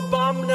bomb